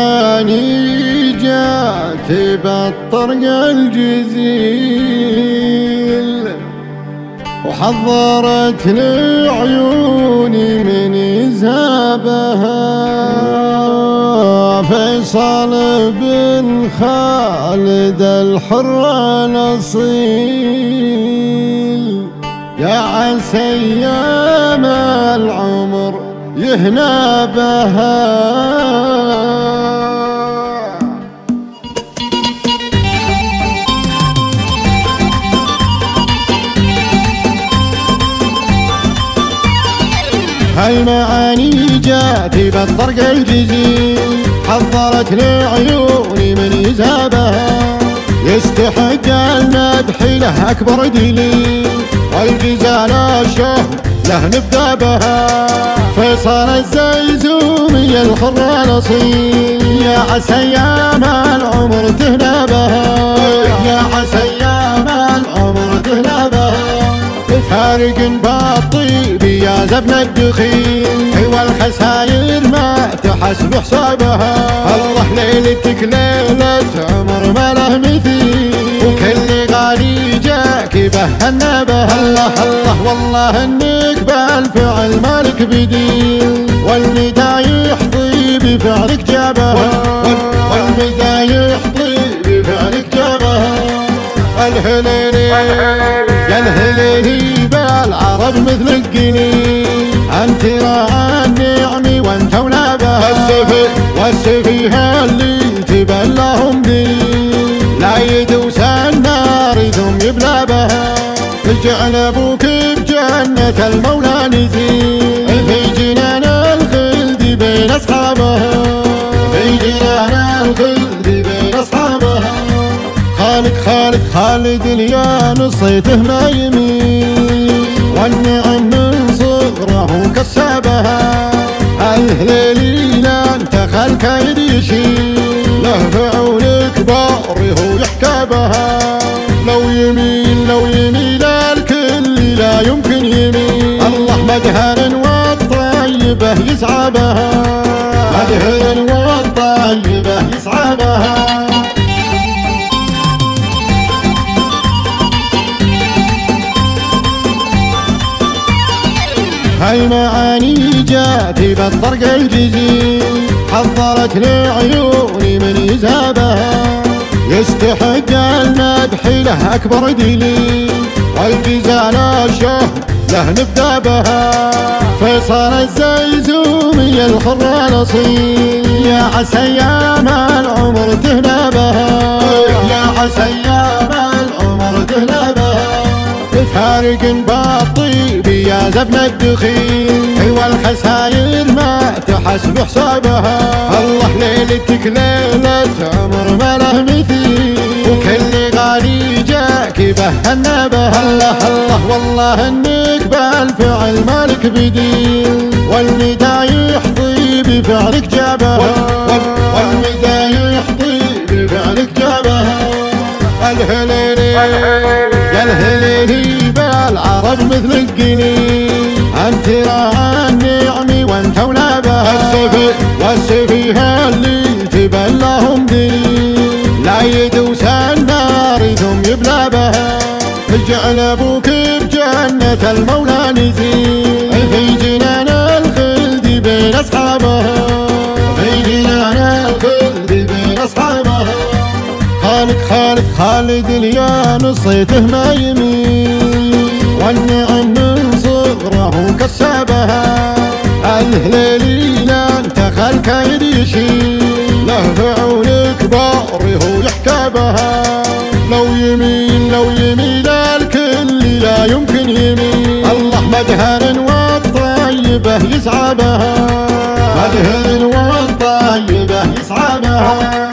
المعاني جات بالطرق الجزيل وحضرت لعيوني من إزابها فيصل بن خالد الحر الأصيل يا عسى أيام العمر يهنى بها. هالمعاني جاتي بالطرق الجزيل حضرت لعيوني من يزابها يستحق المدح له أكبر دليل. والجزال الشهر له نبدا بها. فيصل الزيزومي الحر الأصيل. يا عسى أيام العمر تهنى بها. يا عسى أيام العمر تهنى بها. فارق بالطيب يا زبن الدخيل. حيوى الخساير ما تحسب حسابها الله ليلتك ليلة عمر جاك بهنا بها الله الله والله إنك بالفعل مالك بديل. والمدى يحظي بفعلك جابها والمدى يحظي بفعلك جابها الهليلي يا الهليلي بالعرب مثل القليل أنت راعى النعم وأنت ولابها والسفي والسفيها اللي بجنة المولى نزيل في جنان الخلد بين اصحابها في جنان الخلد بين اصحابها خالد خالد خالد اليان صيته ما يميل والنعم من صغره كسبها. الهليل أنت خلك يشيل له فعول كبار هو يحكى بها لو يميل لو يميل مدهن والطيبة يسعى بها مدهن والطيبة يسعى بها هالمعاني جاتي بالطرق الجزيل حضرت لعيوني من يزابها يستحق المدح له أكبر دليل. والجزال الشهر له نبدأ بها. فيصل الزيزومي الحر الأصيل. يا عسى أيام العمر تهنى بها. يا عسى أيام العمر تهنى بها. فارق بالطيب يا زبن الدخيل. حيوى الخساير ما تحسب حسابها الله ليلتك ليلة عمر ما له مثيل. جاك بهنا بها الله الله والله إنك بالفعل مالك بديل. والمدى يحظي بفعلك جابها والمدى يحظي بفعلك جابها الهليلي يا الهليلي بالعرب مثل القليل. أنت راعى النعم وأنت ولابها والسفي اجعل أبوك بجنة المولى نزيل في جنان الخلد بين اصحابها في جنان الخلد بين اصحابها خالد خالد خالد اليان صيته ما يميل. والنعم من صغره كسبها الهليل انت خلك يشيل مدهن والطيبة يسعى بها. مدهن والطيبة يسعى بها.